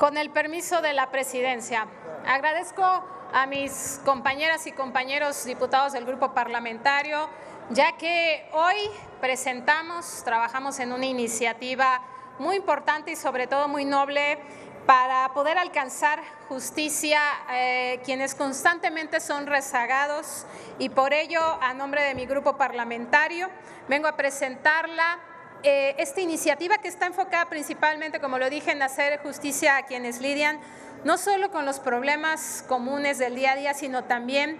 Con el permiso de la presidencia, agradezco a mis compañeras y compañeros diputados del grupo parlamentario, ya que hoy presentamos, trabajamos en una iniciativa muy importante y sobre todo muy noble para poder alcanzar justicia eh, quienes constantemente son rezagados y por ello, a nombre de mi grupo parlamentario, vengo a presentarla eh, esta iniciativa que está enfocada principalmente, como lo dije, en hacer justicia a quienes lidian no solo con los problemas comunes del día a día, sino también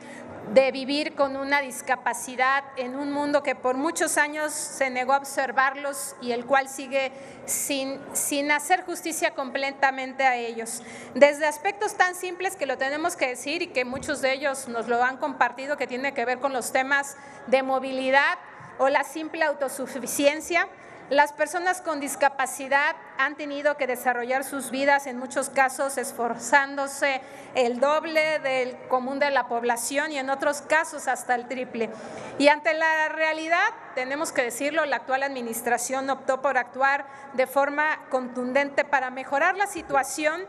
de vivir con una discapacidad en un mundo que por muchos años se negó a observarlos y el cual sigue sin, sin hacer justicia completamente a ellos. Desde aspectos tan simples que lo tenemos que decir y que muchos de ellos nos lo han compartido, que tiene que ver con los temas de movilidad o la simple autosuficiencia, las personas con discapacidad han tenido que desarrollar sus vidas, en muchos casos esforzándose el doble del común de la población y en otros casos hasta el triple. Y ante la realidad, tenemos que decirlo, la actual administración optó por actuar de forma contundente para mejorar la situación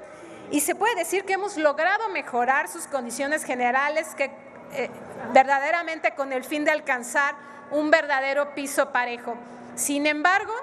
y se puede decir que hemos logrado mejorar sus condiciones generales que eh, verdaderamente con el fin de alcanzar un verdadero piso parejo. Sin embargo,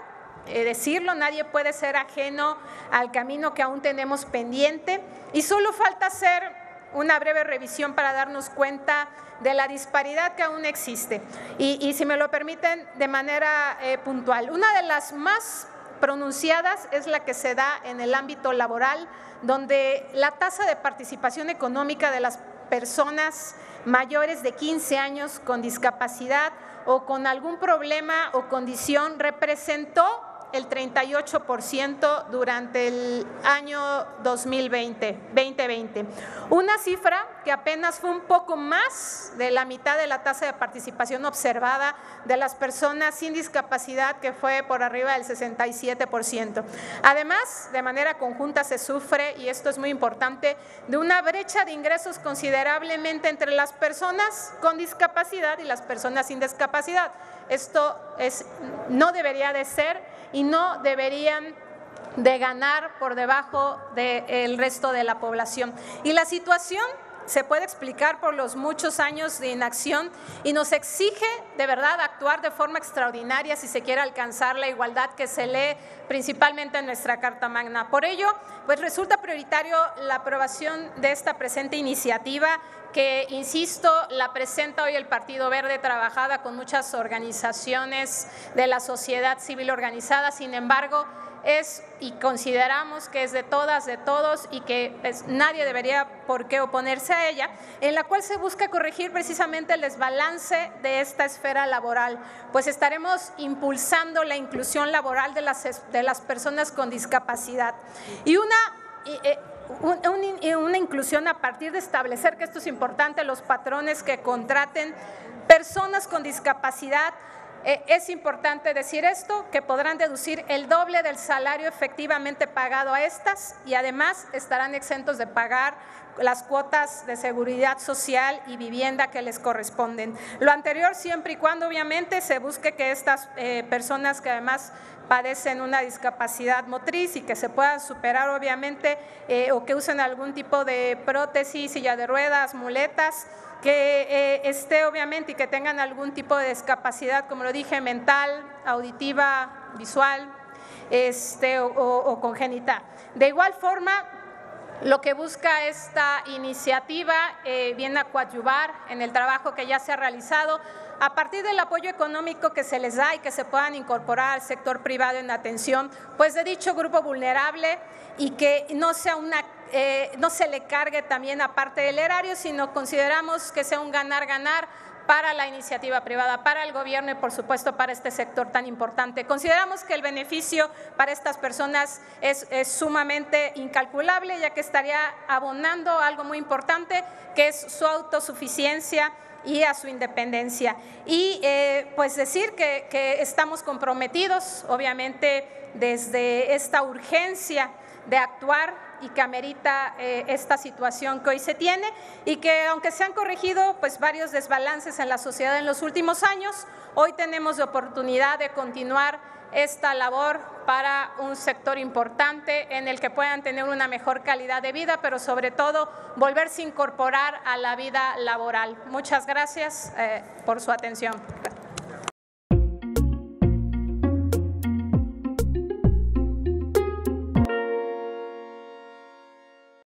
eh, decirlo, nadie puede ser ajeno al camino que aún tenemos pendiente y solo falta hacer una breve revisión para darnos cuenta de la disparidad que aún existe. Y, si me lo permiten, de manera eh, puntual. Una de las más pronunciadas es la que se da en el ámbito laboral, donde la tasa de participación económica de las personas mayores de 15 años con discapacidad o con algún problema o condición representó el 38% durante el año 2020, 2020. Una cifra que apenas fue un poco más de la mitad de la tasa de participación observada de las personas sin discapacidad, que fue por arriba del 67%. Además, de manera conjunta se sufre, y esto es muy importante, de una brecha de ingresos considerablemente entre las personas con discapacidad y las personas sin discapacidad. Esto es, no debería de ser y no deberían de ganar por debajo del resto de la población. Y la situación se puede explicar por los muchos años de inacción y nos exige de verdad actuar de forma extraordinaria si se quiere alcanzar la igualdad que se lee principalmente en nuestra Carta Magna. Por ello, pues resulta prioritario la aprobación de esta presente iniciativa que, insisto, la presenta hoy el Partido Verde, trabajada con muchas organizaciones de la sociedad civil organizada. Sin embargo, es y consideramos que es de todas, de todos y que pues, nadie debería por qué oponerse a ella, en la cual se busca corregir precisamente el desbalance de esta esfera laboral, pues estaremos impulsando la inclusión laboral de las, de las personas con discapacidad. Y una... Eh, una inclusión a partir de establecer que esto es importante, los patrones que contraten personas con discapacidad es importante decir esto, que podrán deducir el doble del salario efectivamente pagado a estas y además estarán exentos de pagar las cuotas de seguridad social y vivienda que les corresponden. Lo anterior siempre y cuando obviamente se busque que estas eh, personas que además padecen una discapacidad motriz y que se puedan superar obviamente eh, o que usen algún tipo de prótesis, silla de ruedas, muletas, que eh, esté obviamente y que tengan algún tipo de discapacidad, como lo dije, mental, auditiva, visual este, o, congénita. De igual forma, lo que busca esta iniciativa eh, viene a coadyuvar en el trabajo que ya se ha realizado a partir del apoyo económico que se les da y que se puedan incorporar al sector privado en atención, pues de dicho grupo vulnerable y que eh, no se le cargue también aparte del erario, sino consideramos que sea un ganar-ganar para la iniciativa privada, para el gobierno y por supuesto para este sector tan importante. Consideramos que el beneficio para estas personas es, sumamente incalculable, ya que estaría abonando algo muy importante, que es su autosuficiencia y a su independencia. Y eh, pues decir que, que estamos comprometidos, obviamente, desde esta urgencia de actuar y que amerita eh, esta situación que hoy se tiene y que aunque se han corregido pues varios desbalances en la sociedad en los últimos años, hoy tenemos la oportunidad de continuar esta labor para un sector importante en el que puedan tener una mejor calidad de vida, pero sobre todo volverse a incorporar a la vida laboral. Muchas gracias eh, por su atención.